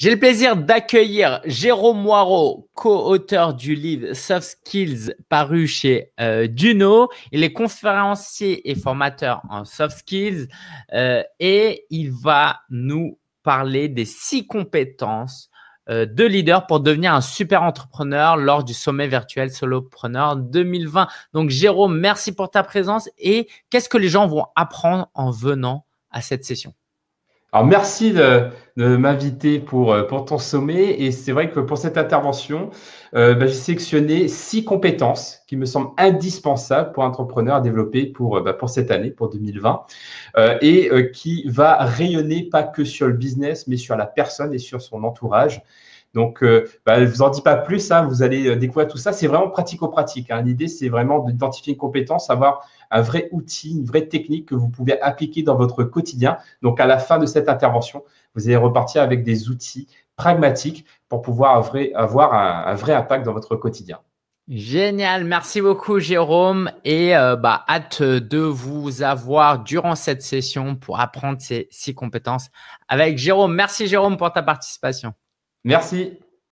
J'ai le plaisir d'accueillir Jérôme Moirot, co-auteur du livre Soft Skills paru chez euh, Duno. Il est conférencier et formateur en soft skills euh, et il va nous parler des six compétences euh, de leader pour devenir un super entrepreneur lors du sommet virtuel Solopreneur 2020. Donc Jérôme, merci pour ta présence et qu'est-ce que les gens vont apprendre en venant à cette session? Alors, merci de, m'inviter pour, euh, pour ton sommet. Et c'est vrai que pour cette intervention, euh, bah, j'ai sélectionné six compétences qui me semblent indispensables pour un entrepreneur à développer pour, euh, bah, pour cette année, pour 2020, et qui va rayonner pas que sur le business, mais sur la personne et sur son entourage. Donc, bah, je ne vous en dis pas plus, hein, vous allez découvrir tout ça. C'est vraiment pratico-pratique. Hein. L'idée, c'est vraiment d'identifier une compétence, avoir un vrai outil, une vraie technique que vous pouvez appliquer dans votre quotidien. Donc, à la fin de cette intervention, vous allez repartir avec des outils pragmatiques pour pouvoir avoir un, vrai impact dans votre quotidien. Génial, merci beaucoup Jérôme et euh, bah, hâte de vous avoir durant cette session pour apprendre ces six compétences avec Jérôme. Merci Jérôme pour ta participation. Merci.